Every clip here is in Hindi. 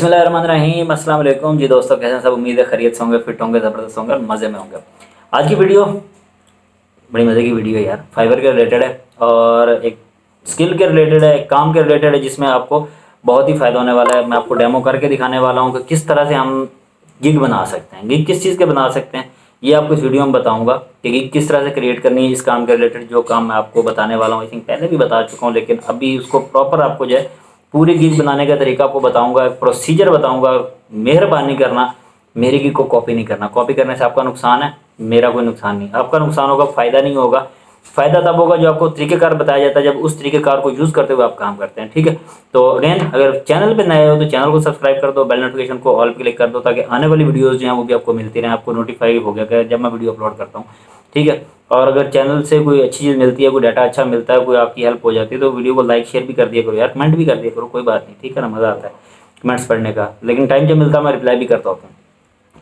अस्सलाम वालेकुम जी दोस्तों, कैसे हैं सब? उम्मीद है से होंगे, फिट होंगे, ज़बरदस्त होंगे और मज़े में होंगे। आज की वीडियो, बड़ी मज़े की वीडियो है यार। फाइबर के रिलेटेड है और एक स्किल के रिलेटेड है, एक काम के रिलेटेड है, जिसमें आपको बहुत ही फ़ायदा होने वाला है। मैं आपको डेमो करके दिखाने वाला हूँ कि किस तरह से हम गिग बना सकते हैं। गिग किस चीज़ के बना सकते हैं, ये आपको इस वीडियो में बताऊँगा कि गिग किस तरह से क्रिएट करनी है, इस काम के रिलेटेड जो काम मैं आपको बताने वाला हूँ। आई थिंक पहले भी बता चुका हूँ, लेकिन अभी उसको प्रॉपर आपको जो है पूरी गिग बनाने का तरीका आपको बताऊँगा प्रोसीजर बताऊँगा, मेहरबानी करना, मेरी गिग को कॉपी नहीं करना। कॉपी करने से आपका नुकसान है, मेरा कोई नुकसान नहीं। आपका नुकसान होगा, फ़ायदा नहीं होगा। फ़ायदा तब होगा जो आपको तरीक़ेकार बताया जाता है, जब उस तरीक़ेकार को यूज़ करते हुए आप काम करते हैं, ठीक है? तो अगेन अगर चैनल पे नए हो तो चैनल को सब्सक्राइब कर दो बेल नोटिफिकेशन को ऑल क्लिक कर दो, ताकि आने वाली वीडियोज़ हैं वो भी आपको मिलती रहें, आपको नोटिफाई हो गया जब मैं वीडियो अपलोड करता हूँ। ठीक है? और अगर चैनल से कोई अच्छी चीज़ मिलती है, कोई डाटा अच्छा मिलता है, कोई आपकी हेल्प हो जाती है तो वीडियो को लाइक शेयर भी कर दिया करो यार। कमेंट भी कर दिया करो, कोई बात नहीं, ठीक है ना? मज़ा आता है कमेंट्स पढ़ने का। लेकिन टाइम जब मिलता है, मैं रिप्लाई भी करता हूँ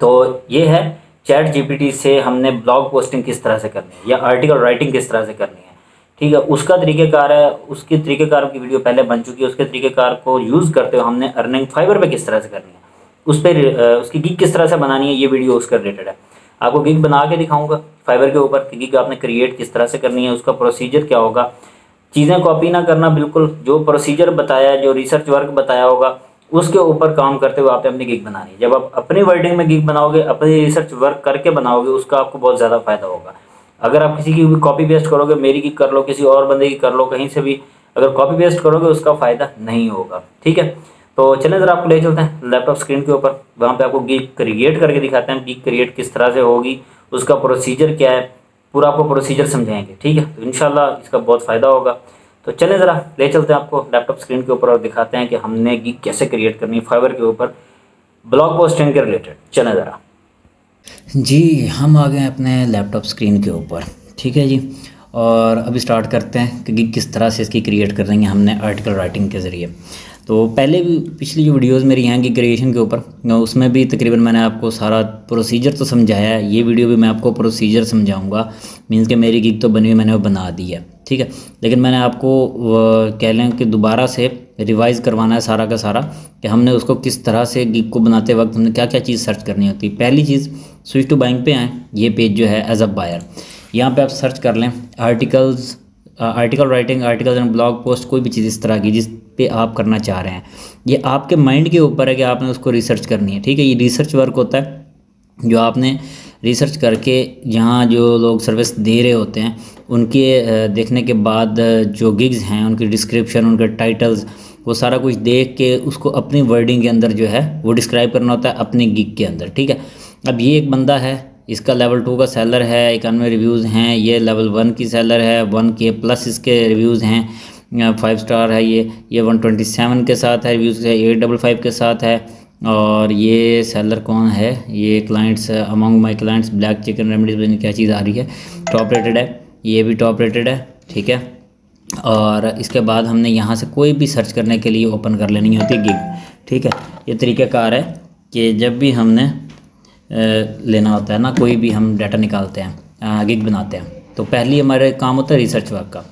तो ये है चैट जीपीटी से हमने ब्लॉग पोस्टिंग किस तरह से करनी है, या आर्टिकल राइटिंग किस तरह से करनी है। ठीक है? उसका तरीक़ेकार है, उसके तरीक़ेकार की वीडियो पहले बन चुकी है, उसके तरीक़ेकार को यूज़ करते हुए हमने अर्निंग फाइबर पर किस तरह से करनी है, उस पर उसकी गिग किस तरह से बनानी है, ये वीडियो उसका रिलेटेड है। आपको गिग बना के दिखाऊँगा फाइबर के ऊपर, कि गिग आपने क्रिएट किस तरह से करनी है, उसका प्रोसीजर क्या होगा। चीज़ें कॉपी ना करना बिल्कुल, जो प्रोसीजर बताया, जो रिसर्च वर्क बताया होगा, उसके ऊपर काम करते हुए आपने अपनी गिग बनानी है। जब आप अपनी वर्डिंग में गिग बनाओगे, अपनी रिसर्च वर्क करके बनाओगे, उसका आपको बहुत ज़्यादा फ़ायदा होगा। अगर आप किसी की भी कॉपी पेस्ट करोगे, मेरी की कर लो, किसी और बंदे की कर लो, कहीं से भी, अगर कॉपी पेस्ट करोगे, उसका फ़ायदा नहीं होगा। ठीक है? तो चलें ज़रा आपको ले चलते हैं लैपटॉप स्क्रीन के ऊपर। वहाँ पे आपको गीक क्रिएट करके दिखाते हैं गीक क्रिएट किस तरह से होगी, उसका प्रोसीजर क्या है, पूरा आपको प्रोसीजर समझाएँगे, ठीक है? तो इन इसका बहुत फ़ायदा होगा। तो चलें ज़रा ले चलते हैं आपको लैपटॉप स्क्रीन के ऊपर और दिखाते हैं कि हमने गिग कैसे क्रिएट करनी है फाइबर के ऊपर ब्लॉग पोस्टिंग के रिलेटेड चलें ज़रा। जी, हम आ गए अपने लैपटॉप स्क्रीन के ऊपर, ठीक है जी? और अभी स्टार्ट करते हैं कि किस तरह से इसकी क्रिएट कर रही हमने आर्टिकल राइटिंग के ज़रिए। तो पहले भी पिछली जो वीडियोस मेरी हैं की क्रिएशन के ऊपर उसमें भी तकरीबन मैंने आपको सारा प्रोसीजर तो समझाया है। ये वीडियो भी मैं आपको प्रोसीजर समझाऊँगा। मीन्स कि मेरी गिग तो बनी हुई मैंने वो बना दी है, ठीक है? लेकिन मैंने आपको कह लें कि दोबारा से रिवाइज़ करवाना है सारा का सारा, कि हमने उसको किस तरह से गिग को बनाते वक्त हमने क्या क्या चीज़ सर्च करनी होती है। पहली चीज़ स्विच टू बाइंग पे आएँ। ये पेज जो है एज अ बायर यहाँ पे आप सर्च कर लें articles article writing article and blog post कोई भी चीज़ इस तरह की, जिस पे आप करना चाह रहे हैं। ये आपके माइंड के ऊपर है कि आपने उसको रिसर्च करनी है, ठीक है? ये रिसर्च वर्क होता है जो आपने रिसर्च करके यहाँ जो लोग सर्विस दे रहे होते हैं, उनके देखने के बाद जो गिग्स हैं, उनकी डिस्क्रिप्शन उनके टाइटल्स वो सारा कुछ देख के उसको अपनी वर्डिंग के अंदर जो है, वो डिस्क्राइब करना होता है अपने गिग के अंदर, ठीक है? अब ये एक बंदा है, इसका लेवल टू का सेलर है इक्यानवे रिव्यूज़ हैं, ये लेवल वन की सेलर है वन के प्लस इसके रिव्यूज़ हैं फाइव स्टार है ये ये वन ट्वेंटी सेवन के साथ है रिव्यूज़ है एट डबल फाइव के साथ है। और ये सेलर कौन है? ये clients among my clients black chicken remedies क्या चीज़ आ रही है। टॉप रेटेड है, ये भी टॉप रेटेड है, ठीक है? और इसके बाद हमने यहाँ से कोई भी सर्च करने के लिए ओपन कर लेनी होती है गिग ठीक है? ये तरीक़ाकार है कि जब भी हमने लेना होता है ना, कोई भी हम डाटा निकालते हैं गिग बनाते हैं तो पहली हमारे काम होता है रिसर्च वर्क का।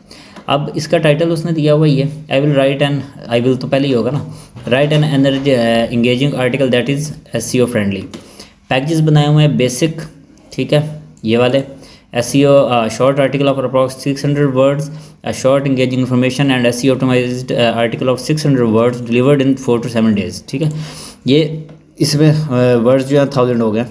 अब इसका टाइटल उसने दिया हुआ ही है I will write an I will तो पहले ही होगा ना write an energy engaging article that is S friendly packages बनाए हुए हैं बेसिक ठीक है ये वाले S short article of approx six hundred words short engaging information and S C optimize article of six hundred words delivered in four to seven days ठीक है? ये इसमें वर्ड्स uh, जो है थाउज़ेंड हो गए।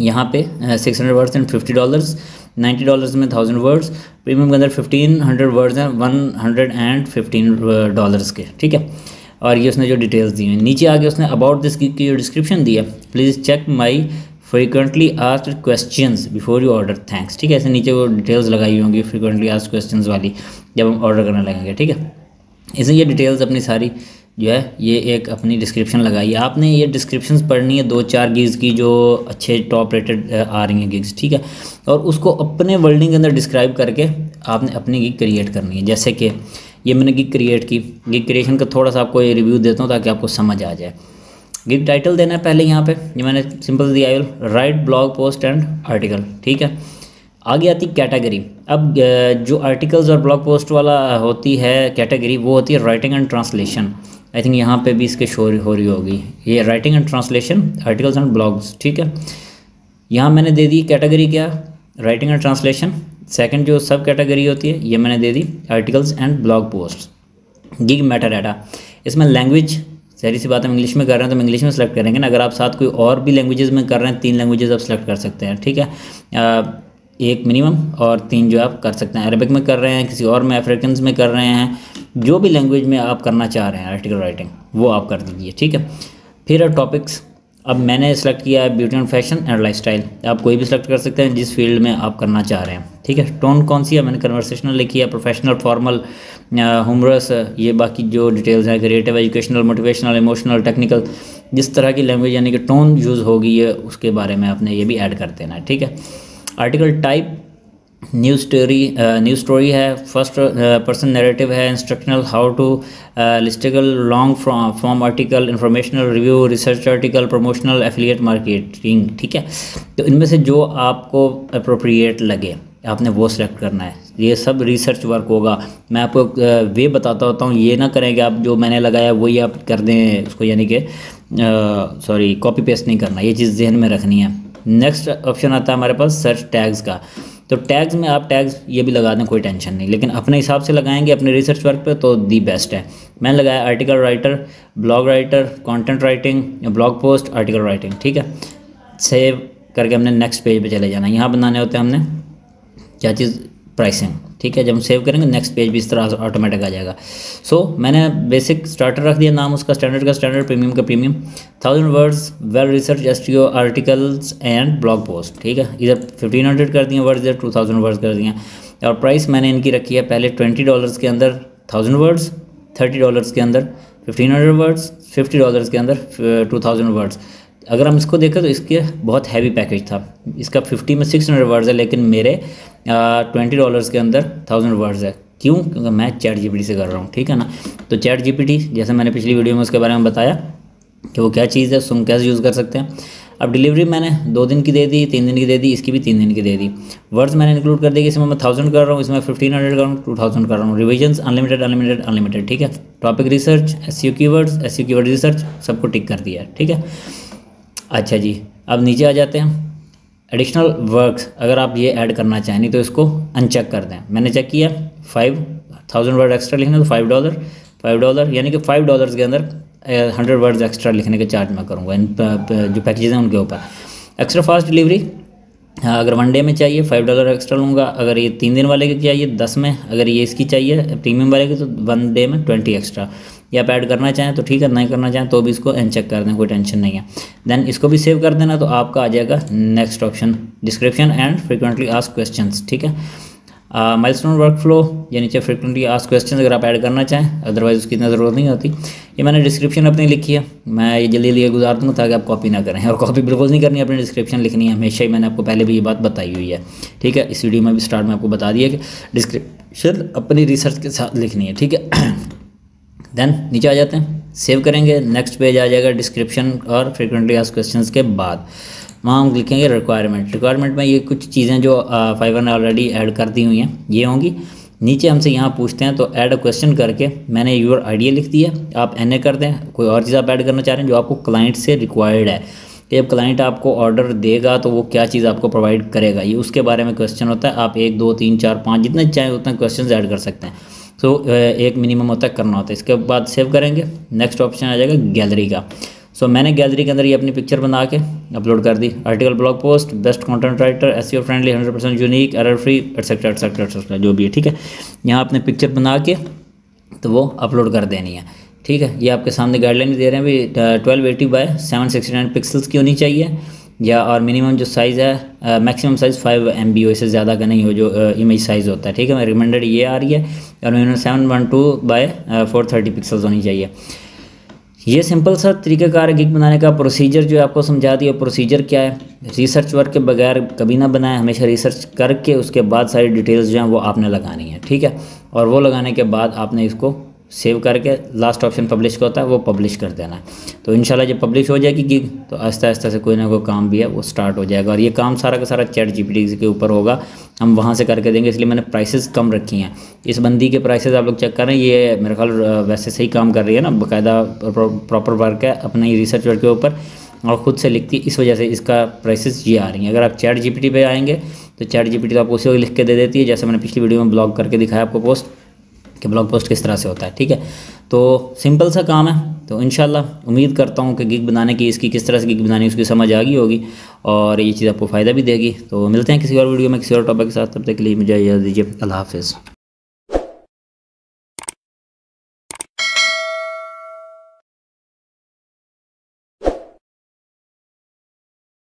यहाँ पे six hundred words and fifty dollars ninety dollars में थाउज़ेंड वर्ड्स प्रीमियम के अंदर फिफ्टीन हंड्रेड वर्ड्स हैं one hundred and fifteen dollars के, ठीक है? और ये उसने जो डिटेल्स दी हैं, नीचे आगे उसने अबाउट दिस की जो डिस्क्रिप्शन दी है please check my frequently asked question before you order thanks ठीक है? ऐसे नीचे वो डिटेल्स लगाई होंगी फ्रिक्वेंटली आस्ड क्वेश्चन वाली, जब हम ऑर्डर करने लगेंगे, ठीक है? इसमें ये डिटेल्स अपनी सारी जो है, ये एक अपनी डिस्क्रिप्शन लगाई। है आपने ये डिस्क्रिप्शन पढ़नी है, दो चार गिग्स की जो अच्छे टॉप रेटेड आ रही हैं गिग्स ठीक है? और उसको अपने वर्ल्डिंग के अंदर डिस्क्राइब करके आपने अपनी गिग क्रिएट करनी है। जैसे कि ये मैंने गिग क्रिएट की। गिग क्रिएशन का थोड़ा सा आपको ये रिव्यू देता हूँ ताकि आपको समझ आ जाए। गिग टाइटल देना है पहले यहाँ पे। ये मैंने सिंपल दिया will write blog post and article ठीक है? आगे आती कैटेगरी अब जो आर्टिकल्स और ब्लॉग पोस्ट वाला होती है कैटेगरी वो होती है writing and translation I think यहाँ पे भी इसके शोर हो रही होगी। ये writing and translation articles and blogs ठीक है? यहाँ मैंने दे दी कैटेगरी क्या? राइटिंग एंड ट्रांसलेशन सेकंड जो सब कैटेगरी होती है, ये मैंने दे दी articles and blog post gig meta data इसमें लैंग्वेज सारी सी बात हम इंग्लिश में कर रहे हैं तो हम इंग्लिश में सेलेक्ट करेंगे ना। अगर आप साथ कोई और भी लैंग्वेजेस में कर रहे हैं, तीन लैंग्वेजेस आप सेलेक्ट कर सकते हैं, ठीक है? एक मिनिमम और तीन जो आप कर सकते हैं। अरबिक में कर रहे हैं, किसी और में अफ्रीकन में कर रहे हैं। जो भी लैंग्वेज में आप करना चाह रहे हैं आर्टिकल राइटिंग वो आप कर दीजिए, ठीक है? फिर टॉपिक्स अब मैंने सेलेक्ट किया है beauty and fashion and lifestyle आप कोई भी सिलेक्ट कर सकते हैं, जिस फ़ील्ड में आप करना चाह रहे हैं, ठीक है? टोन कौन सी है? मैंने कन्वर्सेशनल लिखी है प्रोफेशनल फॉर्मल हुमरस ये बाकी जो डिटेल्स हैं creative educational motivational emotional technical जिस तरह की लैंग्वेज यानी कि टोन यूज़ होगी उसके बारे में आपने ये भी ऐड कर देना है, ठीक है? Article type, new story new story है, फ़र्स्ट पर्सन नैरेटिव है instructional how to listicle long form article informational review research article promotional affiliate marketing ठीक है? तो इनमें से जो आपको अप्रोप्रिएट लगे, आपने वो सिलेक्ट करना है। ये सब रिसर्च वर्क होगा। मैं आपको वे बताता होता हूँ। ये ना करें कि आप जो मैंने लगाया, वही आप कर दें उसको, यानी कि सॉरी कॉपी पेस्ट नहीं करना। ये चीज़ जहन में रखनी है। नेक्स्ट ऑप्शन आता है हमारे पास सर्च टैग्स का। तो टैग्स में आप टैग्स ये भी लगा दें, कोई टेंशन नहीं। लेकिन अपने हिसाब से लगाएँगे, अपने रिसर्च वर्क पे तो दी बेस्ट है। मैंने लगाया article writer blog writer content writing blog post article writing ठीक है? सेव करके हमने नेक्स्ट पेज पे चले जाना यहाँ बनाने होते हैं हमने, क्या चीज़? प्राइसिंग ठीक है जब हम सेव करेंगे नेक्स्ट पेज भी इस तरह ऑटोमेटिक आ जाएगा। सो so, मैंने बेसिक स्टार्टर रख दिया नाम उसका स्टैंडर्ड का स्टैंडर्ड प्रीमियम का premium thousand words well research S articles and blog post ठीक है? इधर फिफ्टीन हंड्रेड कर दिए वर्ड्स इधर टू थाउज़ेंड वर्ड्स कर दिए। और प्राइस मैंने इनकी रखी है पहले ट्वेंटी डॉलर्स के अंदर थाउज़ेंड वर्ड्स थर्टी डॉलर्स के अंदर fifteen hundred words fifty dollars के अंदर टू थाउज़ेंड वर्ड्स अगर हम इसको देखें तो इसके बहुत हैवी पैकेज था। इसका फिफ्टी में सिक्स हंड्रेड वर्ड्स है, लेकिन मेरे ट्वेंटी डॉलर्स के अंदर थाउज़ेंड वर्ड्स है। क्यों? क्योंकि मैं चैट जीपीटी से कर रहा हूँ, ठीक है ना? तो चैट जीपीटी जैसे मैंने पिछली वीडियो में उसके बारे में बताया कि वो क्या चीज़ है, उसको हम कैसे यूज़ कर सकते हैं। अब डिलीवरी मैंने दो दिन की दे दी, तीन दिन की दे दी, इसकी भी तीन दिन की दे दी। वर्ड्स मैंने इंक्लूड कर दी इसमें मैं थाउज़ेंड कर रहा हूँ, इसमें फिफ्टीन हंड्रेड कर रहा हूँ टू थाउज़ेंड कर रहा हूँ। रिविजन अनलिमिटेड अनलिमिटेड अनलिमिटेड ठीक है? Topic research S U key words S U key word research सबको टिक कर दिया ठीक है? अच्छा जी, अब नीचे आ जाते हैं एडिशनल वर्क्स अगर आप ये ऐड करना चाहें तो इसको अनचेक कर दें। मैंने चेक किया फाइव थाउज़ेंड वर्ड एक्स्ट्रा लिखने तो फाइव डॉलर फाइव डॉलर यानी कि फाइव डॉलर्स के अंदर हंड्रेड वर्ड्स एक्स्ट्रा लिखने के चार्ज मैं करूँगा इन जो पैकेजेस हैं उनके ऊपर। एक्स्ट्रा फास्ट डिलीवरी अगर वन डे में चाहिए फाइव डॉलर एक्स्ट्रा लूँगा। अगर ये तीन दिन वाले की चाहिए, दस में। अगर ये इसकी चाहिए प्रीमियम वाले की तो वन डे में ट्वेंटी एक्स्ट्रा या आप ऐड करना चाहें तो ठीक है, नहीं करना चाहें तो भी इसको एन चेक कर दें, कोई टेंशन नहीं है। देन इसको भी सेव कर देना तो आपका आ जाएगा next option description and frequently ask question ठीक है? माइल स्टोन वर्क फ्लो या नीचे फ्रिक्वेंटली आस्क क्वेश्चन अगर आप ऐड करना चाहें अदरवाइज़ उसकी इतना ज़रूरत नहीं होती। ये मैंने डिस्क्रिप्शन अपनी लिखी है। मैं ये जल्दी जल्दी गुजार दूँगा ताकि आप कॉपी ना करें। और कॉपी बिल्कुल नहीं करनी, अपनी डिस्क्रिप्शन लिखनी है। हमेशा ही मैंने आपको पहले भी ये बात बताई हुई है। ठीक है? इस वीडियो में भी स्टार्ट में आपको बता दिया कि डिस्क्रिप्शन अपनी रिसर्च के साथ लिखनी है। ठीक है? देन नीचे आ जाते हैं। सेव करेंगे। नेक्स्ट पेज आ जाएगा डिस्क्रिप्शन और फ्रिक्वेंटली आस्क क्वेश्चंस के बाद। वहाँ हम लिखेंगे रिक्वायरमेंट रिक्वायरमेंट में ये कुछ चीज़ें जो फाइवर ने ऑलरेडी ऐड कर दी हुई हैं, ये होंगी। नीचे हमसे यहाँ पूछते हैं तो ऐड अ क्वेश्चन करके मैंने यूर आइडिया लिख दिया आप एन कर दें। कोई और चीज़ आप ऐड करना चाह रहे हैं जो आपको क्लाइंट से रिक्वायर्ड है। कि जब क्लाइंट आपको ऑर्डर देगा तो वो क्या चीज़ आपको प्रोवाइड करेगा? ये उसके बारे में क्वेश्चन होता है। आप एक, दो, तीन, चार, पाँच, जितने चाहें उतने क्वेश्चन ऐड कर सकते हैं। सो so, एक मिनिमम है करना होता है। इसके बाद सेव करेंगे। नेक्स्ट ऑप्शन आ जाएगा गैलरी का। सो so, मैंने गैलरी के अंदर ये अपनी पिक्चर बना के अपलोड कर दी। Article blog post best content writer S friendly hundred percent unique error free etcetera etcetera etcetera जो भी है ठीक है? यहाँ आपने पिक्चर बना के तो वो अपलोड कर देनी है। ठीक है? ये आपके सामने गाइडलाइन दे रहे हैं भी twelve eighty by seven sixty nine pixels की होनी चाहिए। या और मिनिमम जो साइज़ है maximum size five M B इससे ज़्यादा का नहीं हो जो इमेज साइज़ होता है, ठीक है? मैं रिकमेंडेड ये आ रही है और minimum seven one two by four thirty pixels होनी चाहिए। ये सिंपल सा तरीक़ाकार गिग बनाने का प्रोसीजर जो आपको समझा दिया। प्रोसीजर क्या है? रिसर्च वर्क के बगैर कभी ना बनाए, हमेशा रिसर्च करके उसके बाद सारी डिटेल्स जो हैं वो आपने लगानी है, ठीक है? और वो लगाने के बाद आपने इसको सेव करके लास्ट ऑप्शन पब्लिश का होता है, वो पब्लिश कर देना है। तो इंशाल्लाह जब पब्लिश हो जाएगी गिग तो आहिस्ता आहिस्ता से कोई ना कोई काम भी है, वो स्टार्ट हो जाएगा। और ये काम सारा का सारा चैट जीपीटी के ऊपर होगा। हम वहाँ से करके देंगे, इसलिए मैंने प्राइसेस कम रखी हैं। इस बंदी के प्राइसेस आप लोग चेक करें, ये मेरे ख्याल वैसे सही काम कर रही है ना, बाकायदा प्रॉपर वर्क है अपने रिसर्च वर्क के ऊपर। और ख़ुद से लिखती, इस वजह से इसका प्राइसेस ये आ रही हैं। अगर आप चैट जी पे आएँगे तो चैट जीपीटी तो आपको उसी वक्त लिख के दे देती है, जैसे मैंने पिछली वीडियो में ब्लॉग करके दिखाया आपको पोस्ट कि ब्लॉग पोस्ट किस तरह से होता है, ठीक है? तो सिंपल सा काम है। तो इन उम्मीद करता हूँ कि गिग बनाने की इसकी, किस तरह से गिग बनानी उसकी समझ आ गई होगी और ये चीज़ आपको फ़ायदा भी देगी। तो मिलते हैं किसी और वीडियो में, किसी और टॉपिक के साथ, तब तक के लिए मुझे याद दीजिए। अल्लाह हाफिज़।